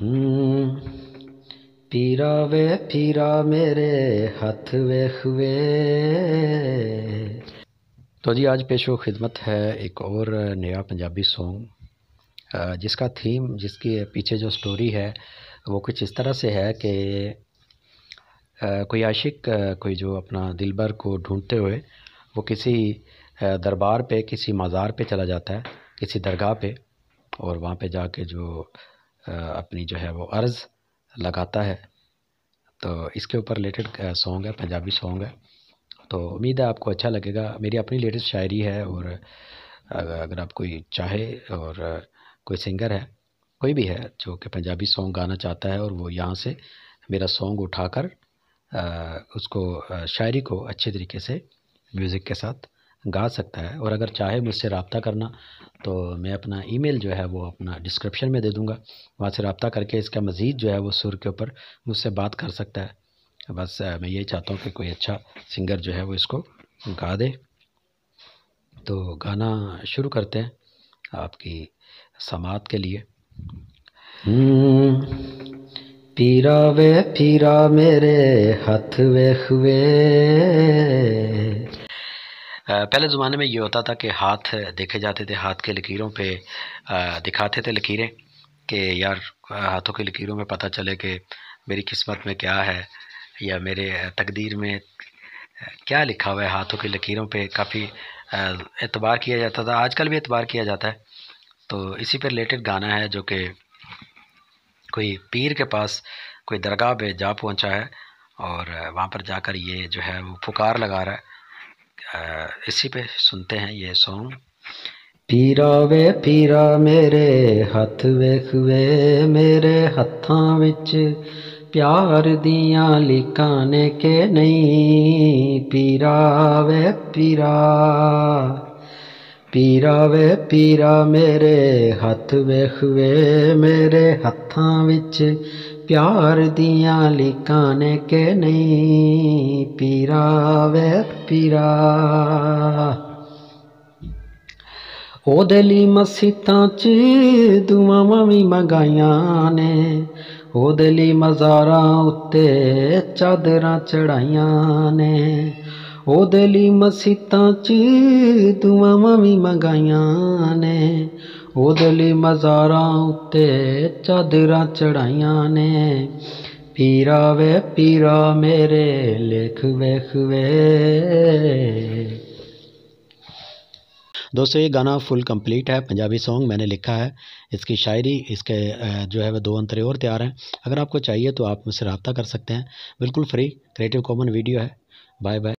हम्म, पीरा वे पीरा मेरे हथ वे। हुए तो जी आज पेशो खिदमत है एक और नया पंजाबी सॉन्ग जिसका थीम जिसके पीछे जो स्टोरी है वो कुछ इस तरह से है कि कोई आशिक कोई जो अपना दिलबर को ढूंढते हुए वो किसी दरबार पे किसी मज़ार पे चला जाता है किसी दरगाह पे और वहाँ पे जाके जो अपनी जो है वो अर्ज़ लगाता है। तो इसके ऊपर रिलेटेड सॉन्ग है, पंजाबी सॉन्ग है। तो उम्मीद है आपको अच्छा लगेगा। मेरी अपनी लेटेस्ट शायरी है और अगर आप कोई चाहे और कोई सिंगर है, कोई भी है जो कि पंजाबी सॉन्ग गाना चाहता है और वो यहाँ से मेरा सॉन्ग उठाकर उसको शायरी को अच्छे तरीके से म्यूज़िक के साथ गा सकता है। और अगर चाहे मुझसे रबता करना तो मैं अपना ईमेल जो है वो अपना डिस्क्रिप्शन में दे दूँगा। वहाँ से रबता करके इसका मज़ीद जो है वो सुर के ऊपर मुझसे बात कर सकता है। बस मैं यही चाहता हूँ कि कोई अच्छा सिंगर जो है वो इसको गा दे। तो गाना शुरू करते हैं आपकी समात के लिए। हम्म, पीरा वे पीरा मेरे हथ वे पहले ज़माने में ये होता था कि हाथ देखे जाते थे, हाथ के लकीरों पे दिखाते थे लकीरें कि यार हाथों की लकीरों में पता चले कि मेरी किस्मत में क्या है या मेरे तकदीर में क्या लिखा हुआ है हाथों की लकीरों पे। काफ़ी एतबार किया जाता था। आजकल भी एतबार किया जाता है। तो इसी पर रिलेटेड गाना है जो कि कोई पीर के पास कोई दरगाह पे जा पहुँचा है और वहाँ पर जाकर ये जो है वो पुकार लगा रहा है। इसी पे सुनते हैं ये सॉन्ग पीरा वे पीरा मेरे हथ वेख वे मेरे हत्थां विच प्यार दियाँ लिकां ने के नहीं। पीरा वे पीरा पीरा वे पीरा मेरे हथ वेख वे मेरे हत्थां विच प्यार दिया लिकाने के नहीं, पीरा वे पीरा। ओदली मसीता च दुआव भी मंगाइया ने, ओदली मज़ारा उत्ते चादर चढ़ाइया ने। ओदली मसीता च दुआव भी मंगाइया ने ਵੀ ਮੰਗਾਈਆਂ ਨੇ ਉਹਦੇ ਲਈ ਮਜ਼ਾਰਾਂ ਉੱਤੇ ਚਾਦਰਾਂ ਚੜਾਈਆਂ ਨੇ ਪੀਰਾ ਵੇ ਪੀਰਾ ਮੇਰੇ ਲਿਖ ਵੇਖ ਵੇ दोस्तों ये गाना फुल कंप्लीट है पंजाबी सॉन्ग मैंने लिखा है इसकी शायरी इसके जो है वह दो अंतरे और तैयार हैं अगर आपको चाहिए तो आप मुझसे रबता कर सकते हैं बिल्कुल फ्री क्रिएटिव कॉमन वीडियो है बाय बाय